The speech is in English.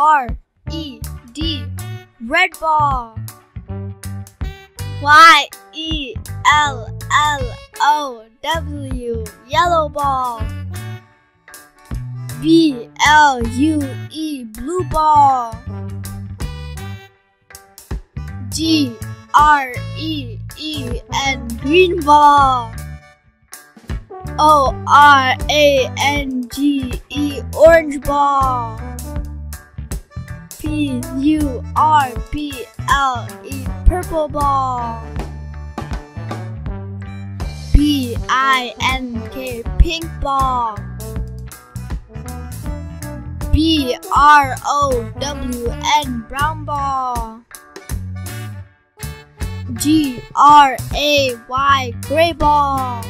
R E D red ball. Y E L L O W yellow ball. B L U E blue ball. G R E E N green ball. O R A N G E orange ball P U R P L E purple ball. P I N K pink ball. B R O W N brown ball. G R A Y gray ball